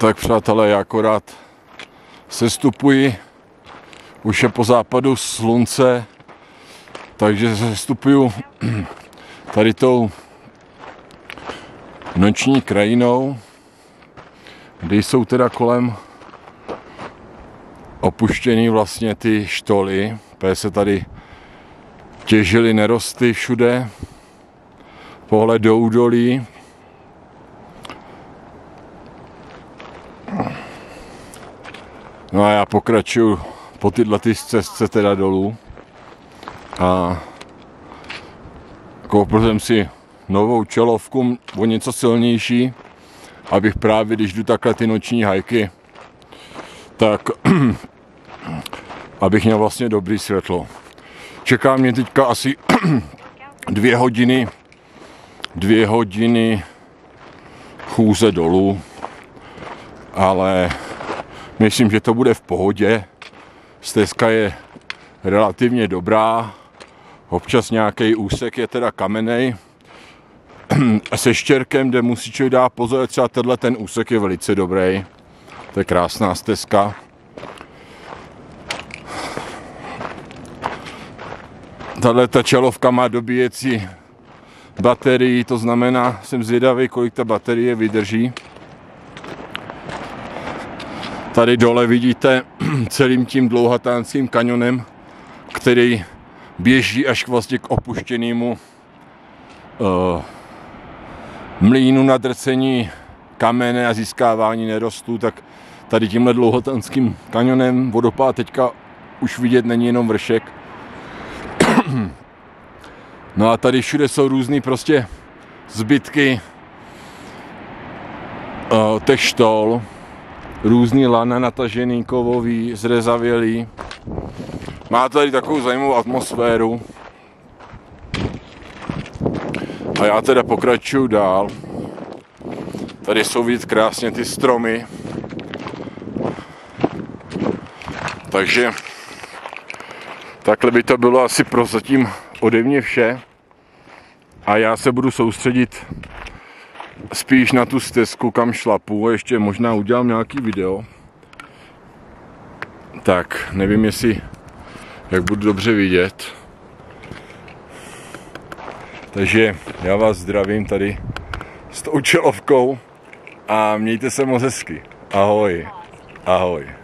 Tak přátelé, já akorát sestupuji, už je po západu slunce, takže sestupuju tady tou noční krajinou, kde jsou teda kolem opuštěný vlastně ty štoly, protože se tady těžily nerosty všude, pohled do údolí. No a já pokračuju po tyhle ty cestce teda dolů a koupil jsem si novou čelovku o něco silnější, abych právě, když jdu takhle ty noční hajky, tak abych měl vlastně dobrý světlo. Čeká mě teďka asi dvě hodiny, dvě hodiny chůze dolů, ale myslím, že to bude v pohodě. Stezka je relativně dobrá, občas nějaký úsek je teda kamenej, se štěrkem, kde musí člověk dát pozor, třeba tenhle ten úsek je velice dobrý. To je krásná stezka. Tahle ta čelovka má dobíjecí baterii, to znamená, jsem zvědavý, kolik ta baterie vydrží. Tady dole vidíte celým tím dlouhatánským kanionem, který běží až vlastně k opuštěnému uh, mlínu na drcení kamene a získávání nerostů, tak tady tímhle dlouhotanským kanionem vodopád teďka už vidět není jenom vršek. No a tady všude jsou různý prostě zbytky uh, těch štol, různý lana natažený, kovový, zrezavělý. Má tady takovou zajímavou atmosféru. A já teda pokračuju dál. Tady jsou vidět krásně ty stromy. Takže takhle by to bylo asi prozatím ode mě vše. A já se budu soustředit spíš na tu stezku, kam šlapu ještě možná udělám nějaký video. Tak, nevím jestli, jak budu dobře vidět. Takže já vás zdravím tady s tou čelovkou a mějte se moc hezky. Ahoj. Ahoj.